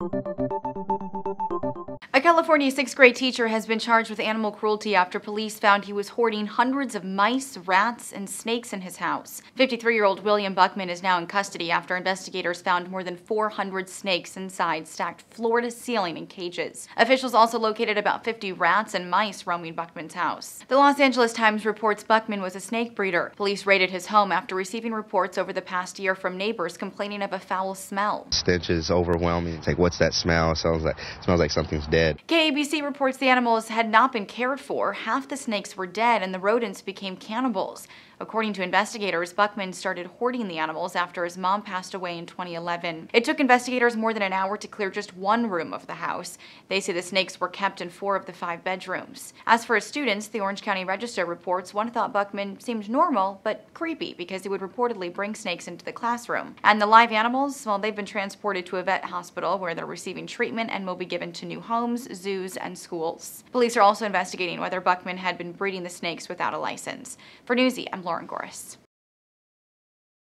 Thank you. A California sixth grade teacher has been charged with animal cruelty after police found he was hoarding hundreds of mice, rats, and snakes in his house. 53 year old William Buchman is now in custody after investigators found more than 400 snakes inside, stacked floor to ceiling in cages. Officials also located about 50 rats and mice roaming Buchman's house. The Los Angeles Times reports Buchman was a snake breeder. Police raided his home after receiving reports over the past year from neighbors complaining of a foul smell. Stench is overwhelming. It's like, what's that smell? It smells like, it smells like something's dead dead. KABC reports the animals had not been cared for. Half the snakes were dead and the rodents became cannibals. According to investigators, Buchman started hoarding the animals after his mom passed away in 2011. It took investigators more than an hour to clear just one room of the house. They say the snakes were kept in four of the five bedrooms. As for his students, the Orange County Register reports one thought Buchman seemed normal, but creepy because he would reportedly bring snakes into the classroom. And the live animals, well, they've been transported to a vet hospital where they're receiving treatment and will be given to new homes, zoos, and schools. Police are also investigating whether Buchman had been breeding the snakes without a license. For Newsy, I'm Lauren Goris.